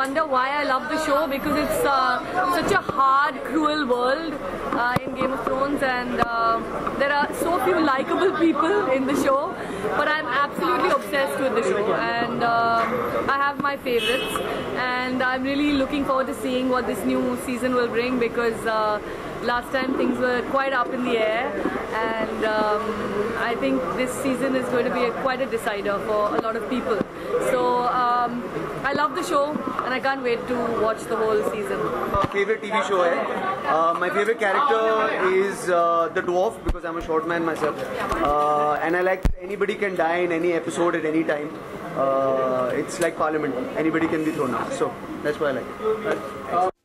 wonder why I love the show because it's uh, such a hard, cruel world uh, in Game of Thrones, and uh, there are so few likable people in the show. But I'm absolutely obsessed with the show, and uh, I have my favorites, and I'm really looking forward to seeing what this new season will bring because. Uh, Last time things were quite up in the air, and um, I think this season is going to be a, quite a decider for a lot of people. So I love the show, and I can't wait to watch the whole season. Favorite TV show है uh, my favorite character is uh, the dwarf because I'm a short man myself. Uh, and I like anybody can die in any episode at any time. Uh, it's like parliament. Anybody can be thrown out. So that's why I like it